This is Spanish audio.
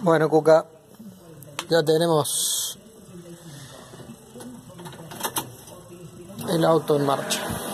Bueno, Cuca, ya tenemos el auto en marcha.